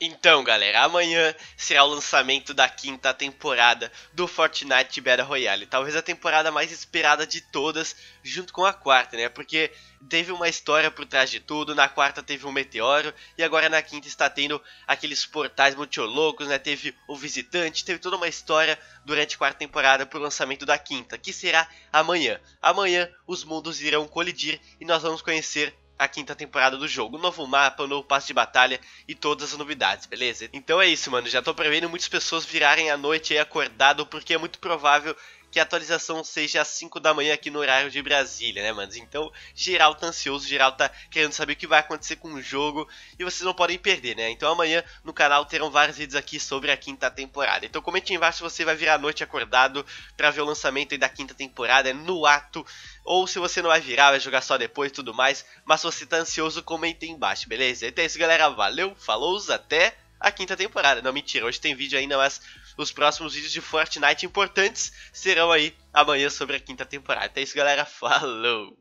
Então, galera, amanhã será o lançamento da quinta temporada do Fortnite Battle Royale. Talvez a temporada mais esperada de todas, junto com a quarta, né? Porque teve uma história por trás de tudo, na quarta teve um meteoro, e agora na quinta está tendo aqueles portais muito loucos, né? Teve o visitante, teve toda uma história durante a quarta temporada pro lançamento da quinta, que será amanhã. Amanhã os mundos irão colidir e nós vamos conhecer a quinta temporada do jogo. Um novo mapa, um novo passe de batalha e todas as novidades, beleza? Então é isso, mano. Já tô prevendo muitas pessoas virarem a noite aí acordado, porque é muito provável que a atualização seja às 5 da manhã aqui no horário de Brasília, né, manos? Então, geral tá ansioso, geral tá querendo saber o que vai acontecer com o jogo e vocês não podem perder, né? Então amanhã no canal terão vários vídeos aqui sobre a quinta temporada. Então comente embaixo se você vai virar a noite acordado pra ver o lançamento da quinta temporada, é no ato, ou se você não vai virar, vai jogar só depois e tudo mais. Mas se você tá ansioso, comente aí embaixo, beleza? Então é isso, galera. Valeu, falou, até a quinta temporada. Não, mentira, hoje tem vídeo ainda, mas os próximos vídeos de Fortnite importantes serão aí amanhã sobre a quinta temporada. Então é isso, galera. Falou!